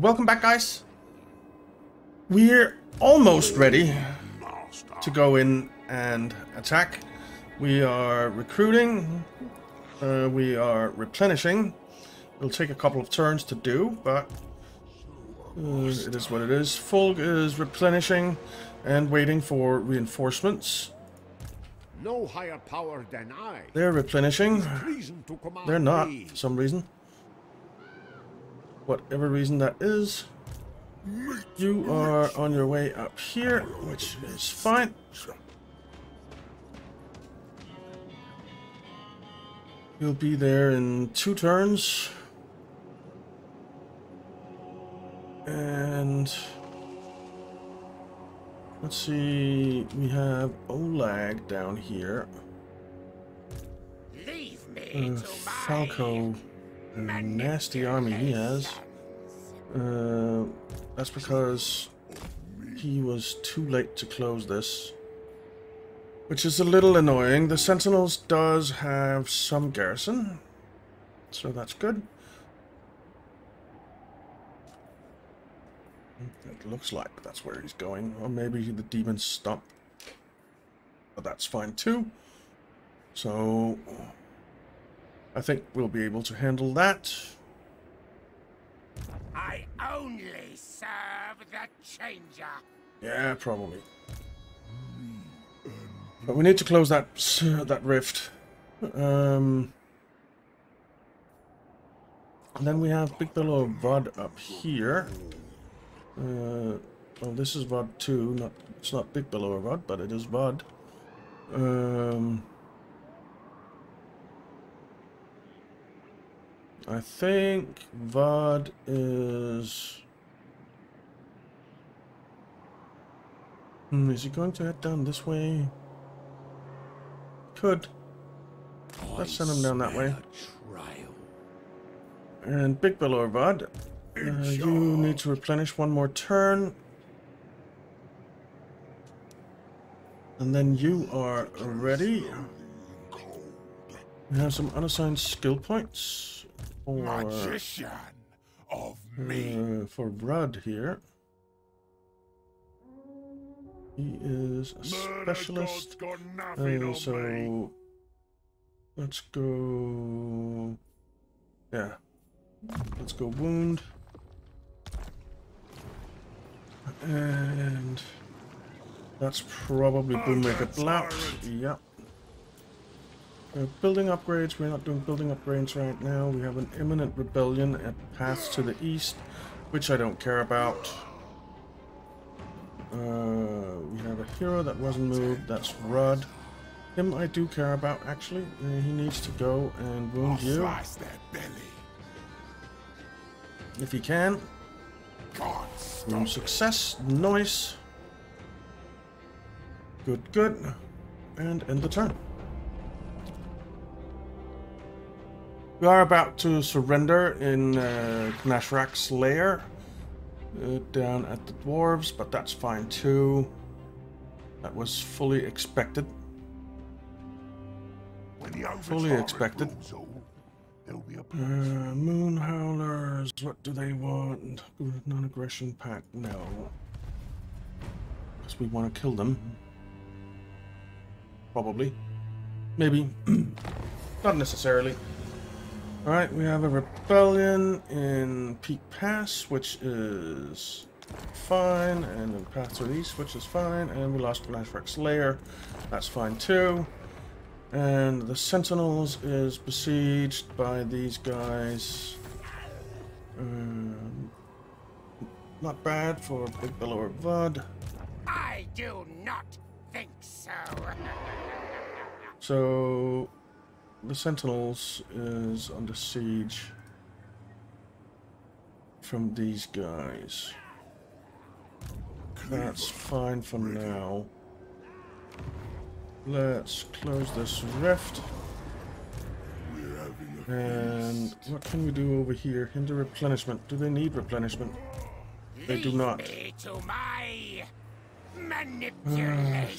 welcome back, guys. We're almost ready to go in and attack. We are recruiting. Uh, we are replenishing. It'll take a couple of turns to do, but uh, it is what it is. Fulg is replenishing and waiting for reinforcements. No higher power than I. They're replenishing. Reason to command They're not, for some reason. Whatever reason that is. You are on your way up here, which is fine. You'll be there in two turns. And let's see, we have Olag down here. Leave me Uh, to Falco, nasty army he has. Uh, that's because he was too late to close this. Which is a little annoying. The Sentinels does have some garrison. So that's good. It looks like that's where he's going. Or maybe the demons stump. But that's fine too. So I think we'll be able to handle that. I only serve the changer. Yeah, probably. But we need to close that that rift. Um, and then we have Big Billow Vod up here. Uh, well, this is Vod 2. Not, it's not Big Billow or Vod, but it is Vod. Um, I think Vod is... Hmm, is he going to head down this way? Could. Let's send him down that way. And Big Bill Orvad, uh, you need to replenish one more turn. And then you are ready. We have some unassigned skill points for, Magician of uh, for Rudd here. He is a specialist. Uh, so let's go. Yeah, let's go wound. And that's probably Boommaker Blout. Yep. Uh, building upgrades. We're not doing building upgrades right now. We have an imminent rebellion at paths to the east, which I don't care about. Uh, we have a hero that wasn't moved. That's Rudd. Him I do care about, actually. Uh, he needs to go and wound you Slice that belly. if he can. God Room success. Nice. Good, good. And end the turn. We are about to surrender in uh, Gnashrak's lair. Uh, down at the dwarves, but that's fine too. That was fully expected. When the Fully expected. moves be a Uh, moon howlers, what do they want? Non-aggression pact, no. Because we want to kill them. Probably. Maybe. Not necessarily. Alright, we have a rebellion in Peak Pass, which is fine, and then Path to the East, which is fine, and we lost Gnashrak's Lair. That's fine too. And the Sentinels is besieged by these guys. Um, not bad for Big Billow or Vud. I do not think so. So the Sentinels is under siege from these guys. That's fine for now. Let's close this rift. And what can we do over here? Hinder replenishment. Do they need replenishment? They do not. me to my manipulations.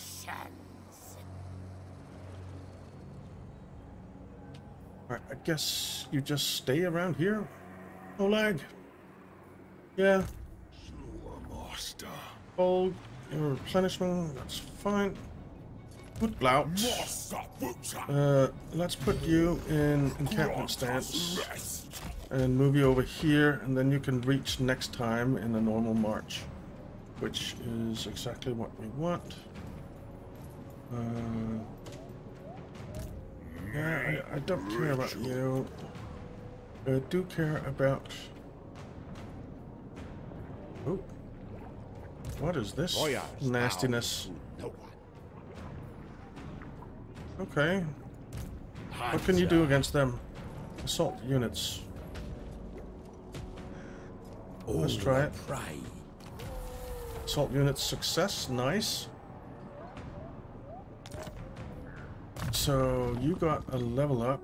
Alright, I guess you just stay around here, Olag. Yeah, master. gold, your replenishment, that's fine. Master Butcher. Uh, let's put you in encampment stance and move you over here, and then you can reach next time in a normal march, which is exactly what we want. Uh, yeah, I, I don't care about you. I do care about. Oh, what is this nastiness? No one. Okay, what can you do against them? Assault units. Let's try it. Assault units success, nice. So you got a level up.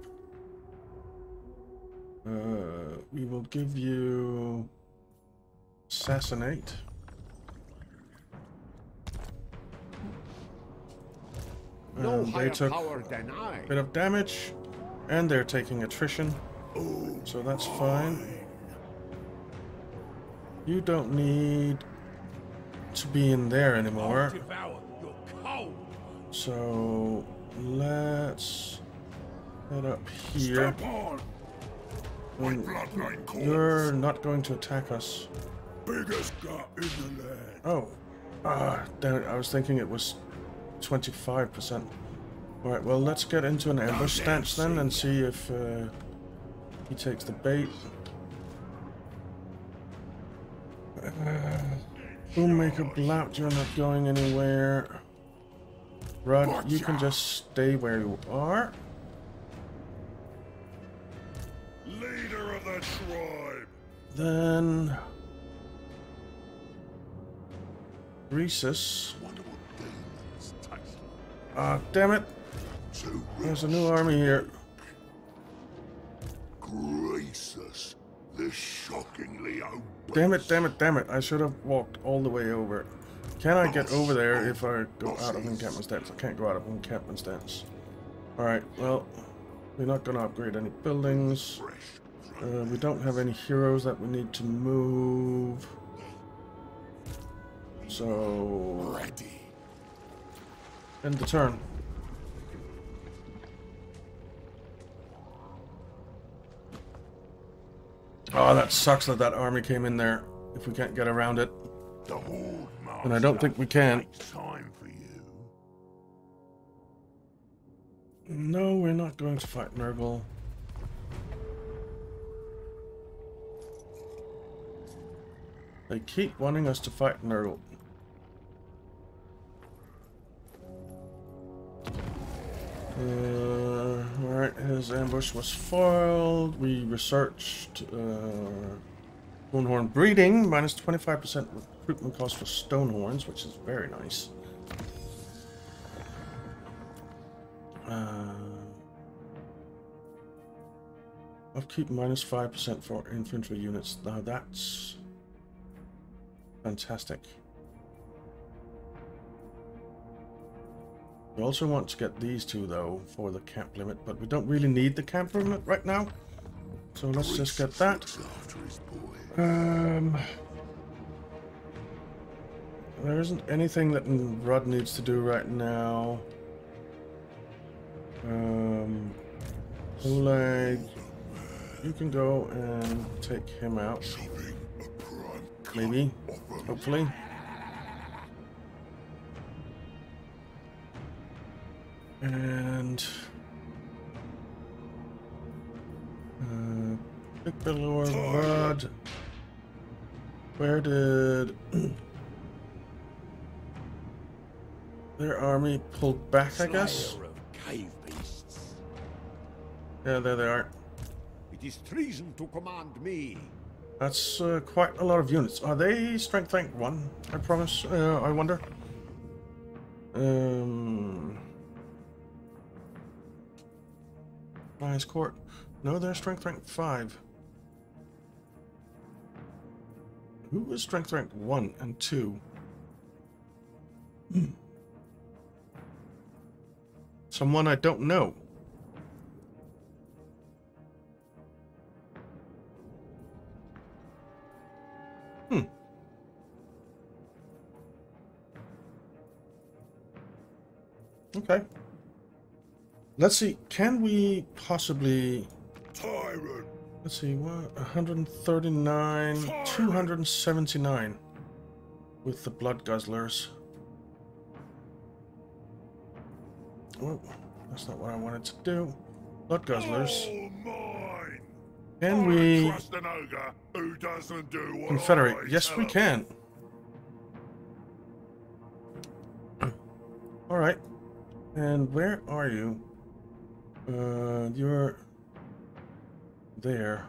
Uh, we will give you assassinate. No And they took power than I. bit of damage, and they're taking attrition, oh, so that's fine. You don't need to be in there anymore. Devour your cold. So let's head up here. Step on. My bloodline calls. You're not going to attack us. biggest gut in the land. Oh, ah, damn it! I was thinking it was 25%. All right, well let's get into an ambush stance then and see if uh, he takes the bait. Uh, Boommaker Blout, you're not going anywhere. Rod, you can just stay where you are. Leader of the tribe. Then Rhesus. Wonder what demons taste like. Ah, damn it! There's a new army here. Gracious. this shockingly. Damn it, damn it, damn it. I should have walked all the way over. Can I get over there if I go out of encampment stance? I can't go out of encampment stance. Alright, well, we're not going to upgrade any buildings. Uh, we don't have any heroes that we need to move. So, Ready. end the turn. Oh, that sucks that that army came in there. If we can't get around it. The master. And I don't think we can. Time for you. No, we're not going to fight Nurgle. They keep wanting us to fight Nurgle. Uh, Alright, his ambush was foiled. We researched uh, Stonehorn breeding, minus 25% recruitment cost for Stonehorns, which is very nice. Uh, upkeep minus 5% for infantry units. Now that's fantastic. We also want to get these two though for the camp limit, but we don't really need the camp limit right now. So let's just get that. Um, there isn't anything that Rudd needs to do right now. Um, Oleg, you can go and take him out, maybe, hopefully. And uh, Big Belor Rudd. Where did Their army pulled back, Slayer I guess? cave beasts. Yeah, there they are. It is treason to command me. That's uh, quite a lot of units. Are they strength rank 1? I promise. Uh, I wonder. Um... Vice Court. No, they're strength rank 5. Who is strength rank 1 and 2? Someone I don't know. Hmm. Okay. Let's see, can we possibly... Tyrant. Let's see, what? 139, Tyrant. 279 with the Blood Guzzlers. Oh, that's not what I wanted to do. Blood guzzlers. Can we trust an ogre who doesn't do what confederate? Yes, we can. All right. And where are you? Uh, you're there.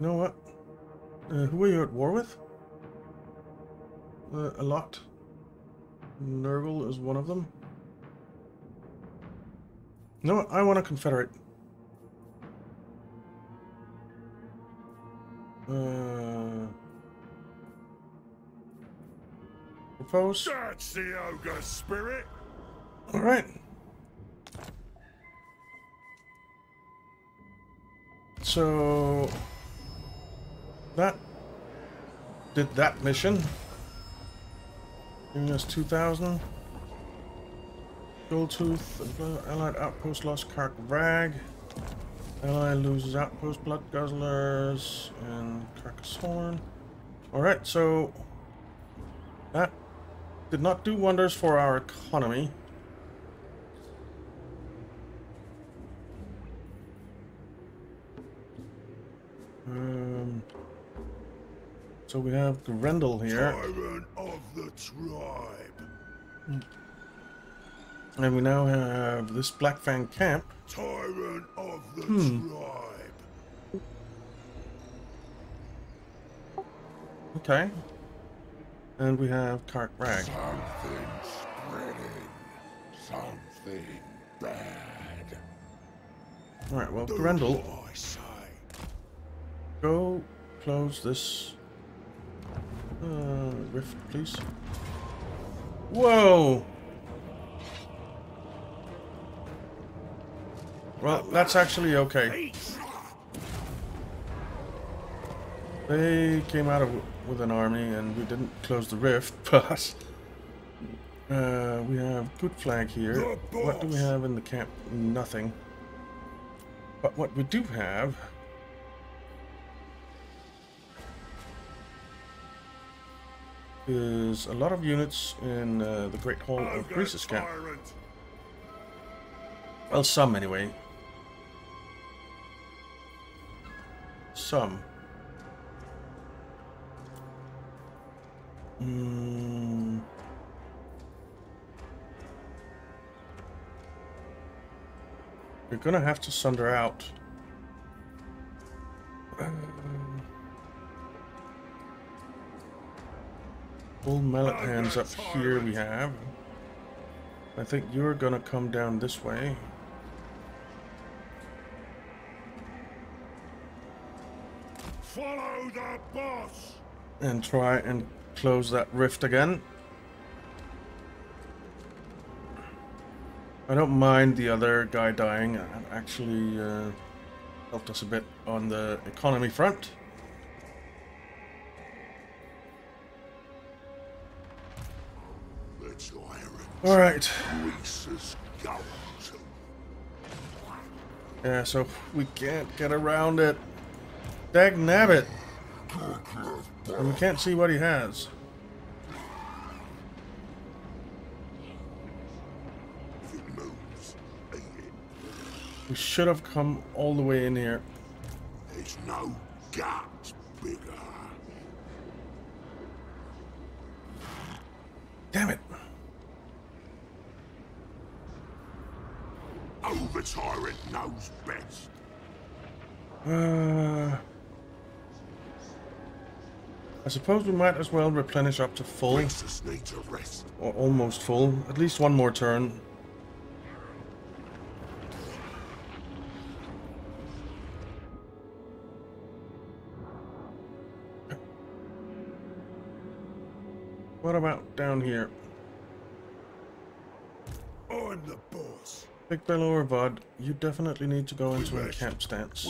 You know what? Uh, who are you at war with? Uh, a lot. Nurgle is one of them. No, I want a confederate. Uh, propose. That's the ogre spirit! All right. So that did that mission. Giving us 2,000. Goldtooth, Allied Outpost lost Kark Rag. Ally loses Outpost Blood Guzzlers and Carcass Horn. Alright, so that did not do wonders for our economy. Um, so we have Grendel here, tribe! and we now have this Black Fang camp. Tyrant of the Hmm. tribe! Okay. And we have Kark Rag. Something spreading. Something bad. Alright, well, Grendel, what I say. go close this uh, rift, please. Whoa! Well, that's actually okay. They came out of with an army and we didn't close the rift, but uh, we have good flag here. What do we have in the camp? Nothing. But what we do have is a lot of units in uh, the Great Hall of Greasus's camp. Well, some anyway. Some. Mm. You're gonna have to sunder out. Full mallet hands up here we have. I think you're gonna come down this way. Follow the boss! and try and close that rift again. I don't mind the other guy dying. It actually uh, helped us a bit on the economy front. All right. Yeah, so we can't get around it. Dag nabbit. And we can't see what he has. If it moves, eat it. We should have come all the way in here. There's no guts bigger. Damn it. The tyrant knows best. Uh, I suppose we might as well replenish up to full. Needs a rest. or almost full. At least one more turn. What about down here? Big Bill or Bud, you definitely need to go into a camp stance.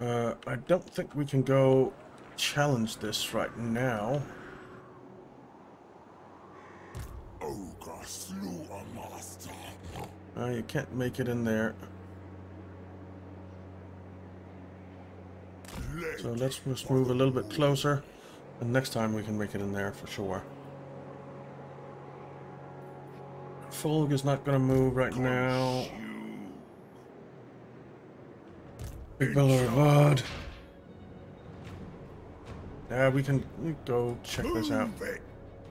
Uh, I don't think we can go challenge this right now. Uh, you can't make it in there. So let's just move a little bit closer. And next time we can make it in there for sure. Fulg is not going to move right now. Big Ravad. Yeah, we can go check this out.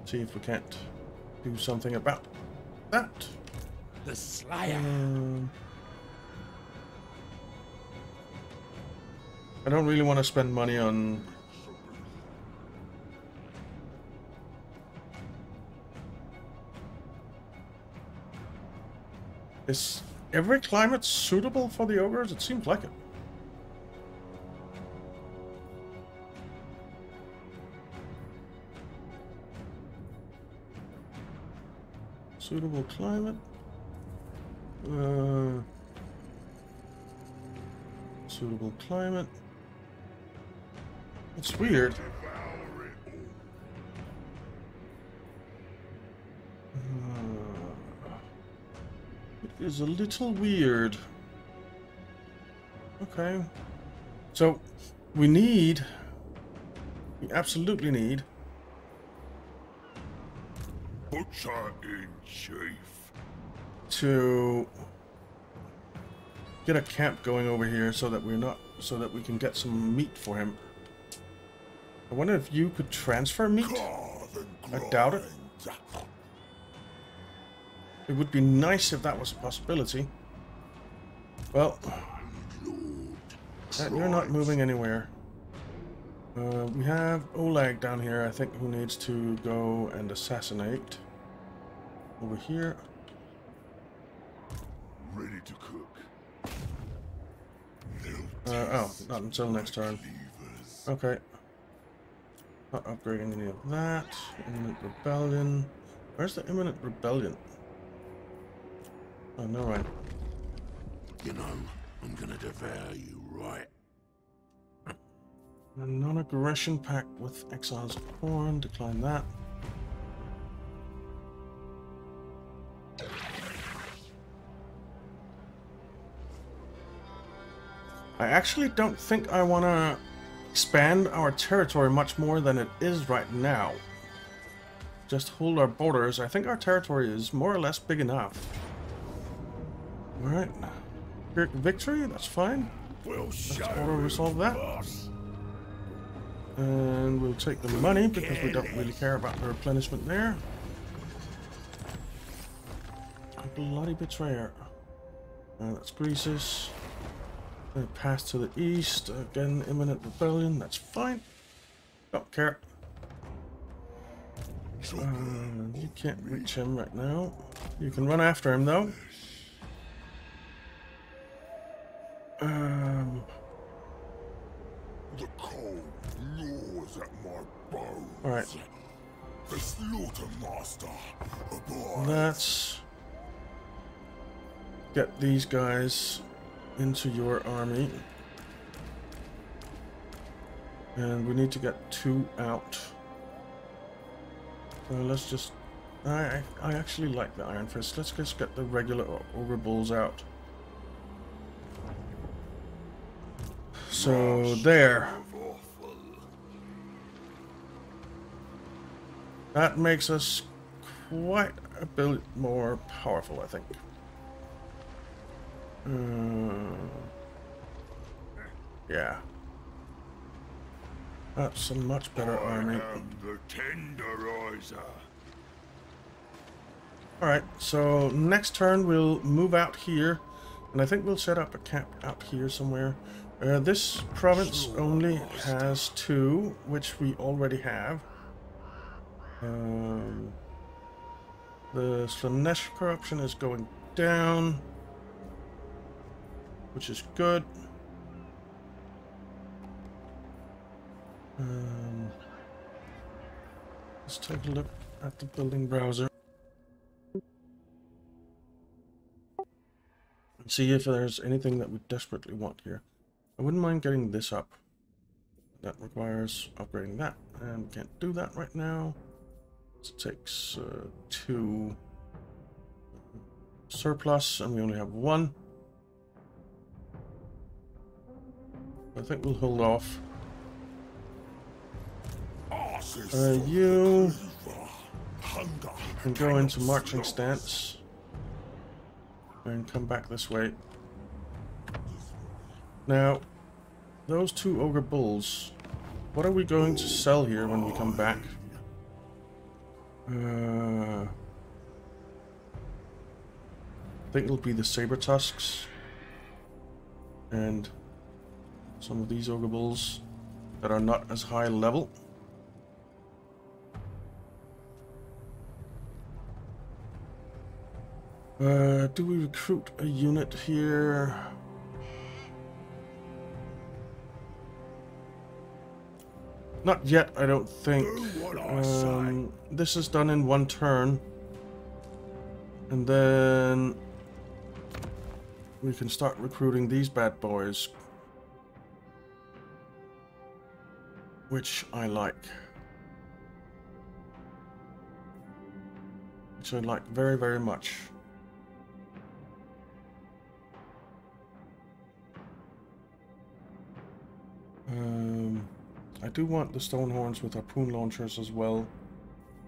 See if we can't do something about that. The Slayer. Um, I don't really want to spend money on. Is every climate suitable for the ogres? It seems like it. Suitable climate. Uh, suitable climate. It's weird. Is a little weird. Okay. So, we need. We absolutely need. Butcher in chief. to get a camp going over here so that we're not so that we can get some meat for him. I wonder if you could transfer meat. I doubt it. It would be nice if that was a possibility. Well, uh, you're not moving anywhere. Uh, we have Oleg down here, I think, who needs to go and assassinate. Over here. Ready to cook. Uh, oh, not until next turn. Okay. Not upgrading any of that. Imminent rebellion. Where's the imminent rebellion? Oh, no, right. You know, I'm gonna devour you, right? A non-aggression pact with Exiles of Horn. Decline that. I actually don't think I want to expand our territory much more than it is right now. Just hold our borders. I think our territory is more or less big enough. Alright. Victory, that's fine. We'll show auto resolve that. boss. And we'll take the money because we don't really care about the replenishment there. A bloody betrayer. Uh, that's Greasus. Uh, pass to the east. Again, imminent rebellion. That's fine. Don't care. Uh, you can't reach him right now. You can run after him though. Um, The cold gnaws at my bones. all right. The slaughter master abides. Let's get these guys into your army. And we need to get two out. So let's just... I, I actually like the Iron Fist. Let's just get the regular o- Ogre Bulls out. So, there. That makes us quite a bit more powerful, I think. Uh, yeah. That's a much better army. Am the tenderizer. Alright, so next turn we'll move out here. And I think we'll set up a camp out here somewhere. Uh, this province only has two, which we already have. Um, the Slaanesh corruption is going down, which is good. Um, let's take a look at the building browser. and see if there's anything that we desperately want here. I wouldn't mind getting this up. That requires upgrading that, and we can't do that right now. It takes uh, two. surplus, and we only have one. I think we'll hold off. Uh, you can go into marching stance and come back this way. Now, those two ogre bulls, what are we going to sell here when we come back? Uh, I think it'll be the saber tusks and some of these ogre bulls that are not as high level. Uh, do we recruit a unit here? Not yet, I don't think. Um, this is done in one turn. And then we can start recruiting these bad boys. Which I like. Which I like very, very much. Um, I do want the stone horns with harpoon launchers as well.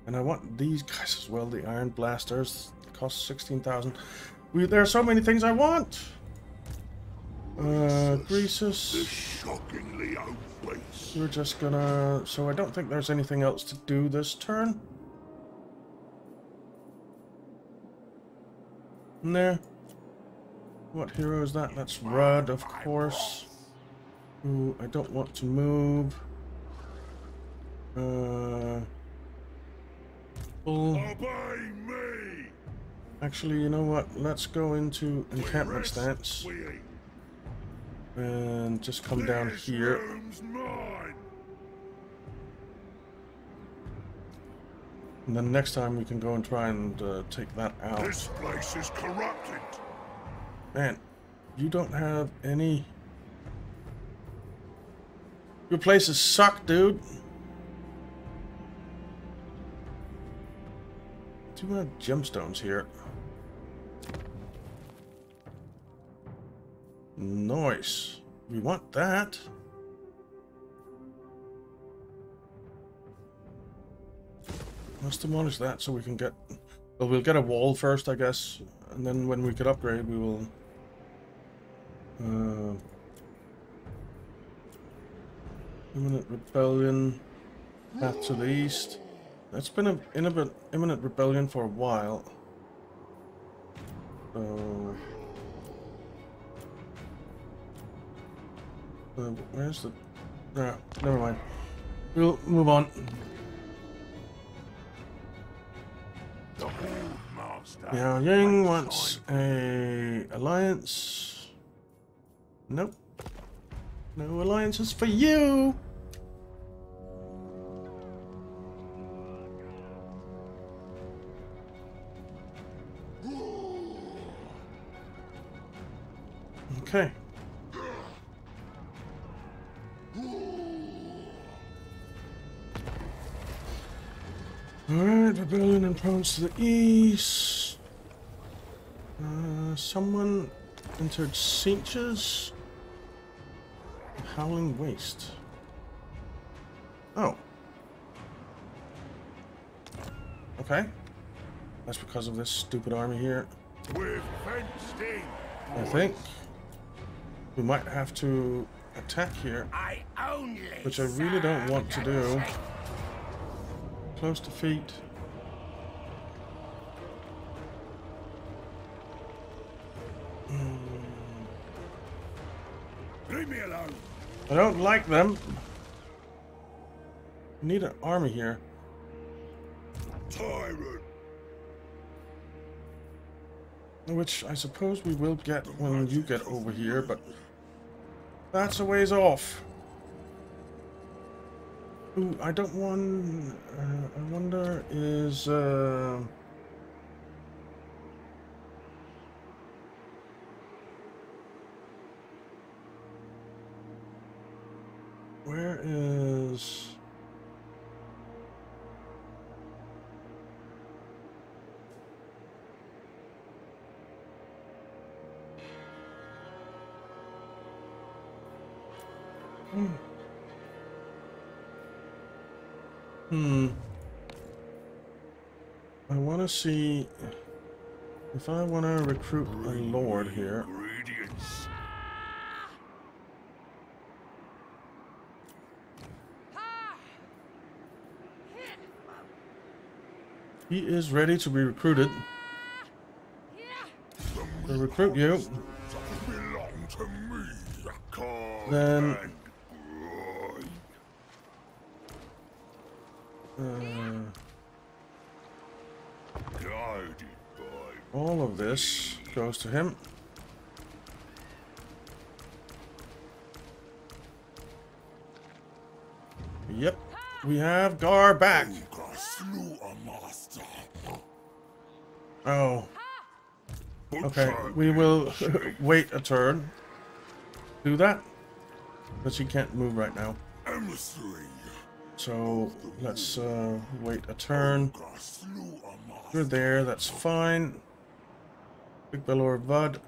And I want these guys as well, the iron blasters. Cost 16,000. There are so many things I want! Uh, Greasus. shockingly obese. We're just gonna... So I don't think there's anything else to do this turn. There. What hero is that? That's Rudd, of course. Ooh, I don't want to move. Uh... Me! Actually, you know what? Let's go into encampment stance and just come down here. And then next time we can go and try and uh, take that out. This place is corrupted. Man, you don't have any... Your places suck, dude. You have gemstones here? Nice. We want that. Let's demolish that so we can get... Well, we'll get a wall first, I guess. And then when we get upgrade, we will... Uh, imminent rebellion. Path to the east. That's been an imminent, rebellion for a while. So... Uh, where's the... No, never mind. We'll move on. Miao Ying wants a alliance. Nope. No alliances for you. Okay. Alright, rebellion and province to the east. Uh, someone entered Cinches. Howling Waste. Oh. Okay. That's because of this stupid army here. I think. We might have to attack here, I only which I really don't want to do. Close defeat. Hmm. Leave me alone. I don't like them. Need an army here. Tyrant. Which I suppose we will get when you get over here, but that's a ways off. Ooh, I don't want. Uh, I wonder is. Uh, where is. Hmm. I want to see if I want to recruit a lord here. He is ready to be recruited. To recruit you, Belong to me. Carved Then- and uh, guided by goes to him. Yep, we have Gar back. Oh, okay. We will wait a turn. Do that, but she can't move right now. So let's uh, wait a turn. You're there. That's fine. Big Belor Bud.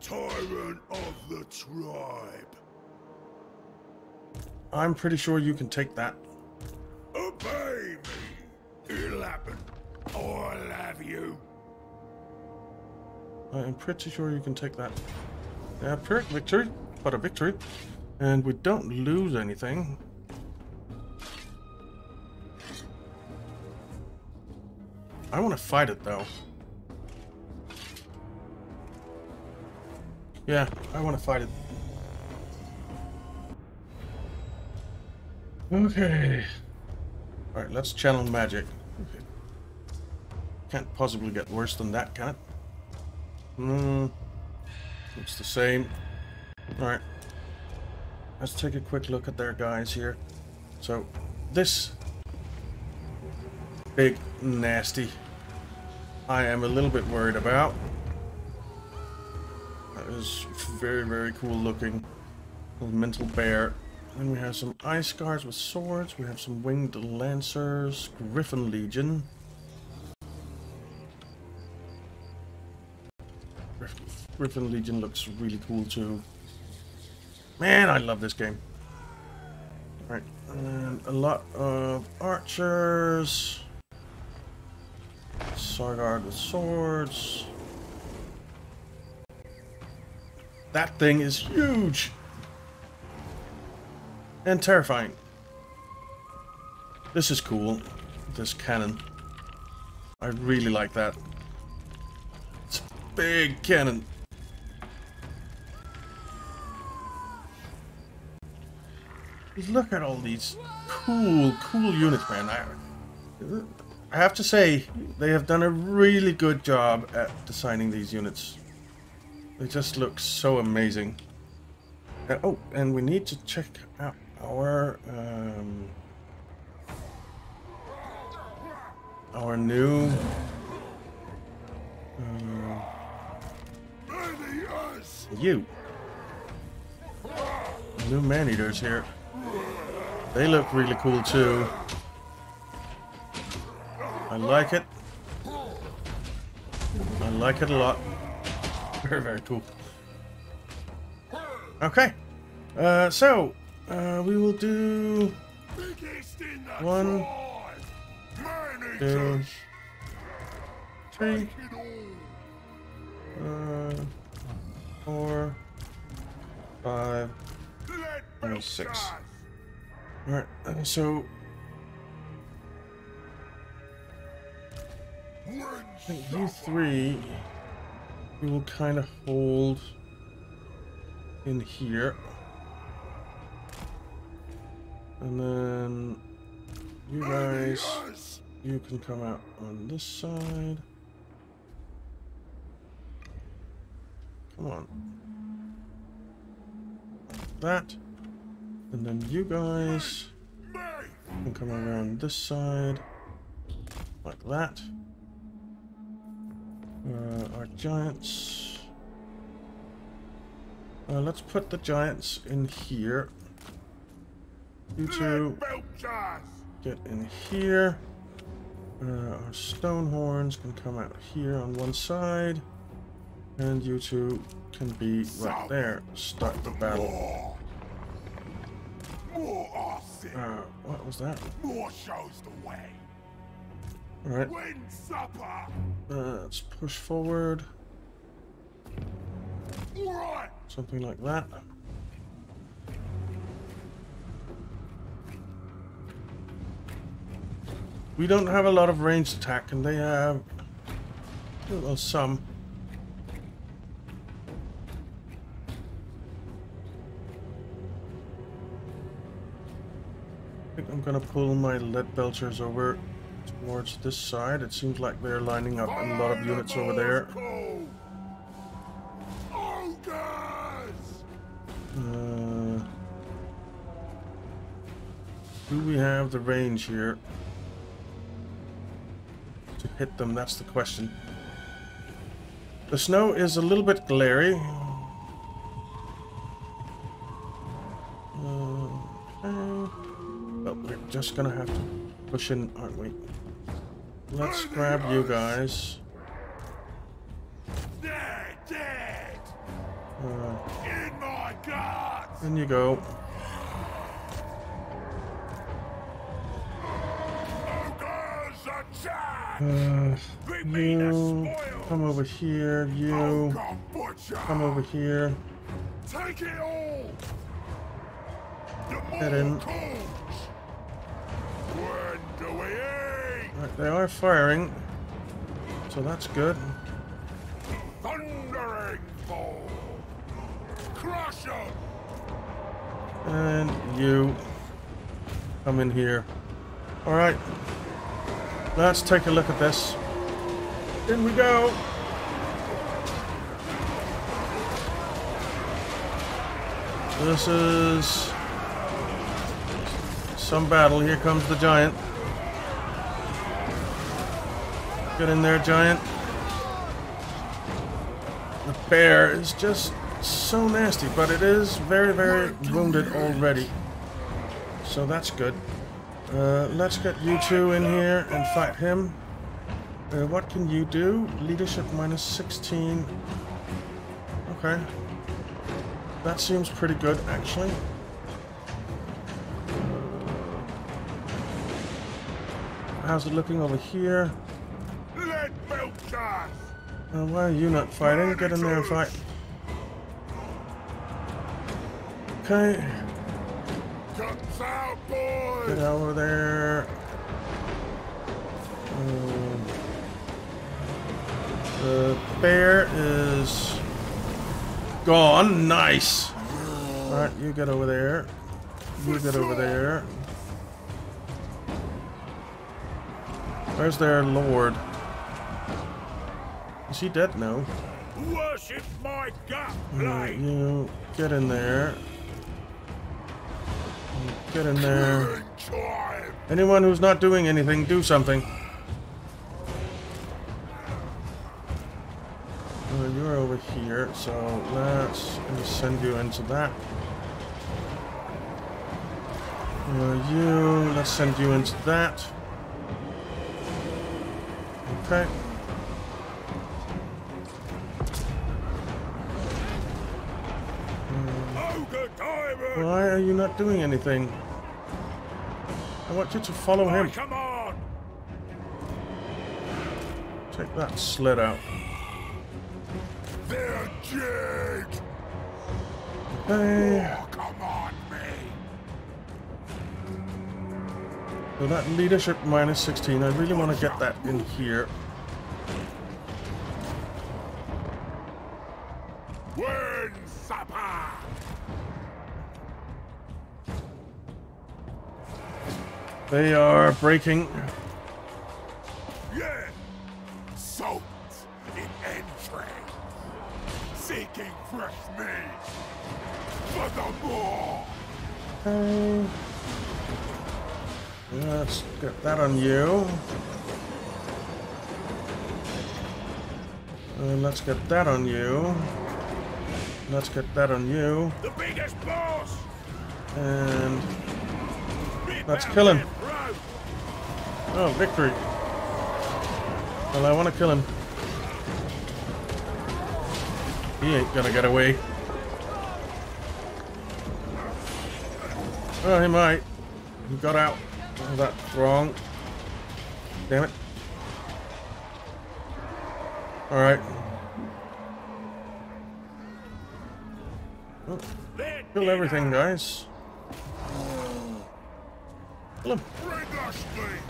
Tyrant of the tribe. I'm pretty sure you can take that. Obey me. It'll happen. I'll have you. I am pretty sure you can take that. Yeah, pyrrhic victory, but a victory. And we don't lose anything. I want to fight it though. Yeah, I want to fight it. Okay. Alright, let's channel magic. Can't possibly get worse than that, can it? Hmm. Looks the same. Alright. Let's take a quick look at their guys here. So, this big nasty I am a little bit worried about. That is very, very cool looking. Little mental bear. Then we have some ice guards with swords. We have some winged lancers, Gryphon Legion. Griff- Gryphon Legion looks really cool too. Man, I love this game. Right, and a lot of archers. Tzar Guard with swords. That thing is huge! And terrifying. This is cool. This cannon. I really like that. It's a big cannon. Look at all these cool, cool units, man. I, I have to say, they have done a really good job at designing these units. They just look so amazing. Uh, oh, and we need to check out our um, our new uh, you new man eaters here. They look really cool too. I like it. I like it a lot. Very, very cool. Okay. Uh, so, uh, we will do One, two, three, uh, four, five, and six. Alright, uh, so I think you three we will kind of hold in here. And then you guys, you can come out on this side. Come on. Like that. And then you guys can come around this side. Like that. Uh, our giants. Uh, let's put the giants in here. You two get in here. Uh, our stone horns can come out here on one side. And you two can be right there. Start the battle. Uh, what was that? More shows the way. Alright, uh, let's push forward. Something like that. We don't have a lot of ranged attack, and they have well some. I think I'm gonna pull my lead belchers over towards this side. It seems like they're lining up a lot of units over there. Uh, do we have the range here to hit them? That's the question. The snow is a little bit glary. Uh, okay. But we're just gonna have to push in, aren't we? Let's grab you guys. Uh, In my guts! in you go. Uh, Bring me the you come over here. You come over here. Take it all! Head in. When do we? Right, they are firing, so that's good. Thundering fall! Crush 'em! And you come in here. All right, let's take a look at this. In we go. This is some battle. Here comes the giant. Get in there, giant. The bear is just so nasty, but it is very, very wounded already. So that's good. Uh, let's get you two in here and fight him. Uh, what can you do? Leadership minus 16. Okay. That seems pretty good, actually. How's it looking over here? Uh, why are you not fighting? Get in there and fight. Okay, get over there. Um, the bear is gone. Nice. All right, you get over there. You get over there. Where's their lord? Is he dead? now? Worship my gut blade! you get in there. Get in there. Anyone who's not doing anything, do something. Uh, you're over here, so let's send you into that. Uh, you, let's send you into that. Okay. Why are you not doing anything? I want you to follow him. command! Take that sled out. They're dead! Okay. Oh, come on, me! So that leadership minus 16, I really want to get that in here. They are breaking. Yeah! Soaked in entrails! Seeking fresh meat! For the Maw! Okay. Let's get that on you. And let's get that on you. Let's get that on you. The biggest boss! And Let's kill him. Oh, victory. Well, I want to kill him. He ain't gonna get away. Well, he might. he got out of that throng. Damn it. Alright. Oh, kill everything, guys. Kill him. Bring us thing!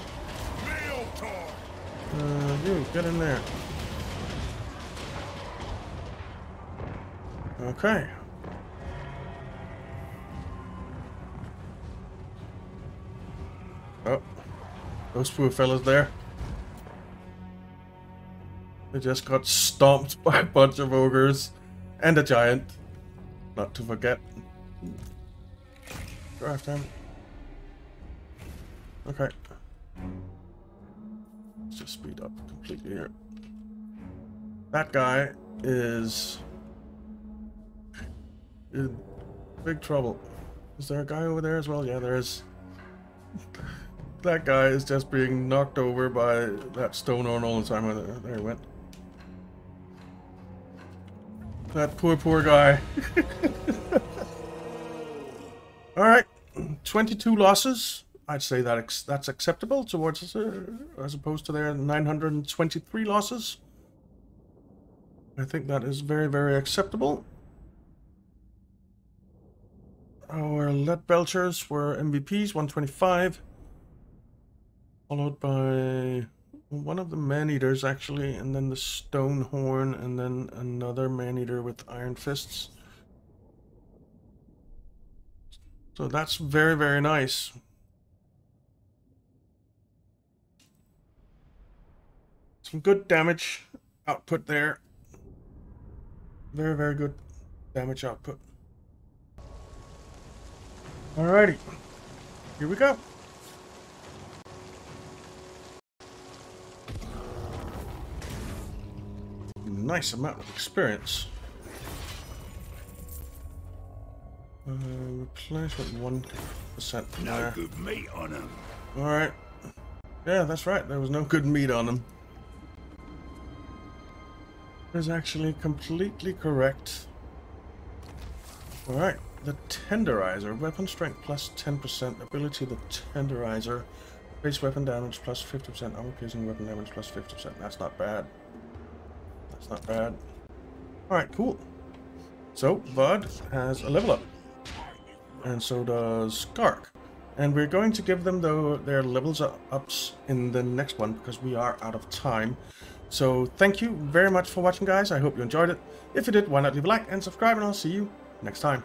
Nail talk! Uh, you, get in there. Okay. Oh, those poor fellas there. They just got stomped by a bunch of ogres and a giant. Not to forget. Go after him. Okay. Just speed up completely here. That guy is in big trouble. Is there a guy over there as well? Yeah, there is. that guy is just being knocked over by that stone horn all the time. There, there he went. That poor, poor guy. Alright, 22 losses. I'd say that that's acceptable towards uh, as opposed to their 923 losses. I think that is very, very acceptable. Our lead belchers were MVPs, 125. Followed by one of the man-eaters, actually, and then the stone horn, and then another man-eater with iron fists. So that's very, very nice. Some good damage output there. Very, very good damage output. Alrighty. Here we go. Nice amount of experience. Uh, replace with one percent. No good meat on them. All right. Yeah, that's right. There was no good meat on them. Is actually completely correct. All right. The Tenderizer. Weapon strength plus 10%. Ability the Tenderizer. Base weapon damage plus 50%. Armor piercing weapon damage plus 50%. That's not bad. That's not bad. Alright, cool. So, Bud has a level up. And so does Gark. And we're going to give them the, their levels ups in the next one because we are out of time. So thank you very much for watching guys. I hope you enjoyed it. If you did, why not leave a like and subscribe and I'll see you next time.